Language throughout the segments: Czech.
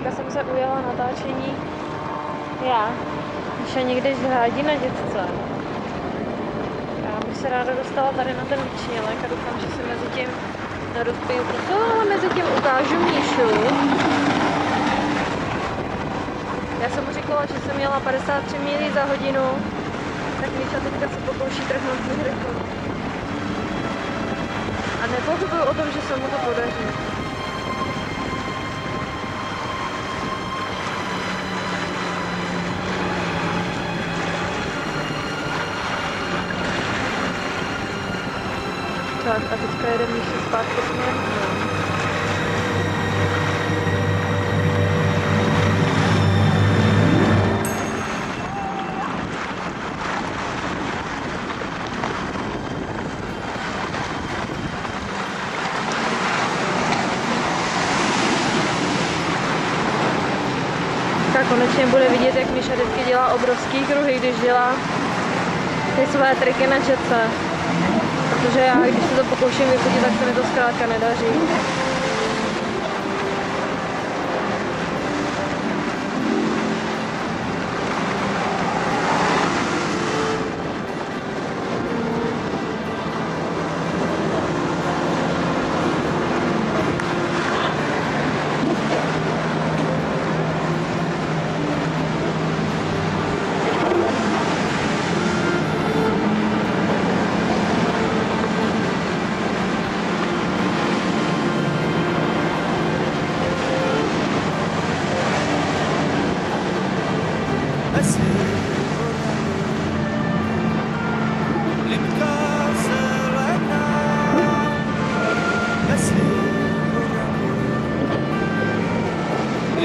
Teďka jsem se ujela natáčení já, Míša někde žrádí na dětce. Já bych se ráda dostala tady na ten výčnělek a doufám, že se mezi tím nerozpiju proto, ale mezi tím ukážu Míšu. Já jsem mu říkala, že jsem měla 53 mílí za hodinu, tak Míša teďka se pokouší trhnout svůj rekord. A nepochybuju o tom, že se mu to podaří. Tak a teďka jede Míša zpátky směrem konečně bude vidět, jak Míša vždycky dělá obrovský kruhy, když dělá ty své triky na četce protože já, když se to pokouším vyfotit, tak se mi to zkrátka nedaří.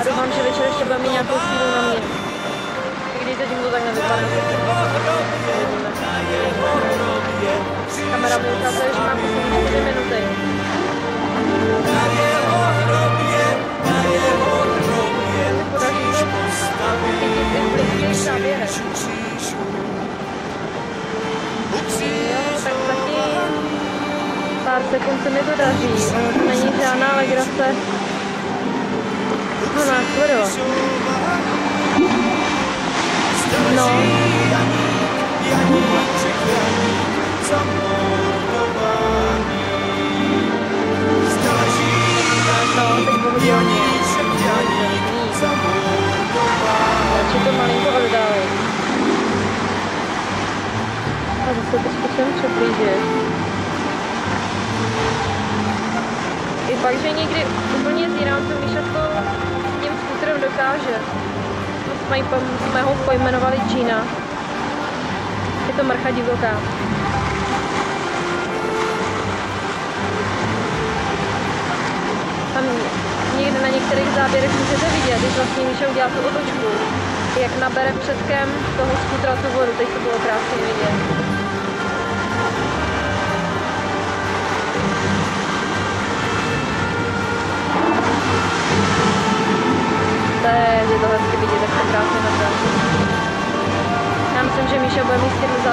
A doufám, že večer ještě bude mít nějakou sílu na mír. I když zatím to tak nevypadá. Kamera mi ukazuje, že má poslední 4 minuty. pár sekund se mi to daří. Není žádná legrace. No, následovat. No. No, teď bohužel nic. Radši to malinko oddálej. A zase to zkusím přiblížit. I pak, že někdy úplně zírám, co Míša to s tím skuterem dokáže. To jsme, jsme ho pojmenovali Gina. Je to mrcha divoká. Tam někde na některých záběrech můžete vidět, když vlastně Míša udělá tu otočku, jak nabere předkem toho skutra tu vodu. Teď to bylo krásně vidět.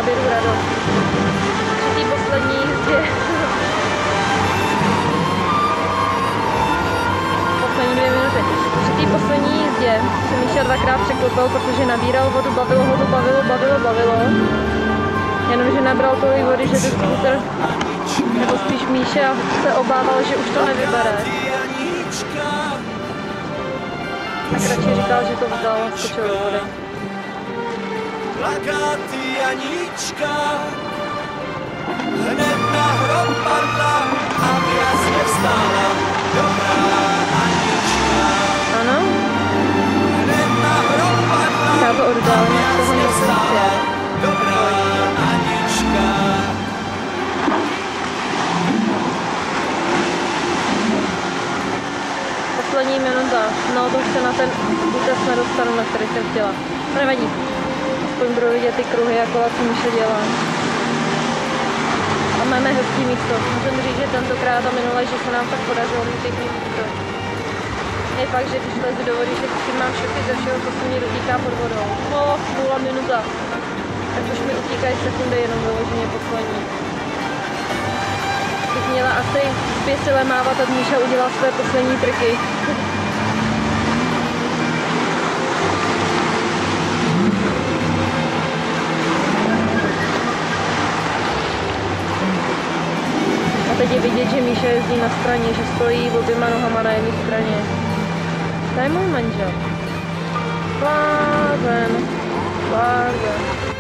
Záběrů radost. Při poslední jízdě poslední dvě minuty. Při té poslední jízdě se Míša dvakrát překlopil, protože nabíral vodu, bavilo ho to, bavilo, bavilo, bavilo. Jenomže nabral tolik vody, že ten skuter, nebo spíš Míša se obával, že už to nevybere tak radši říkal, že to vzal a skočil do vody. Janíčka hned na hrob padla a jasně vstála dobrá Anička. Ano? Hned na hrob padla Já to oddálím, jak toho nechci Dobrá Anička. Poslední minuta. No to už se na ten útes nedostanu, na který jsem chtěla. To nevadí. Aspoň budu vidět ty kruhy, jako co Míša dělá. A máme hezký místo. Musím říct, že tentokrát a minule, že se nám tak podařilo mít pěkný místo. Je fakt, že když lezu do vody, že vždycky mám šoky ze všeho, co se mi dotýká pod vodou. No, nula minuta. Tak už mi utíkají sekundy jenom vyloženě poslední. Bych měla asi pěsile mávat a Míša udělal své poslední triky. Že Míša jezdí na straně, že stojí oběma nohama na jedné straně. To je můj manžel. Blázen. Blázen.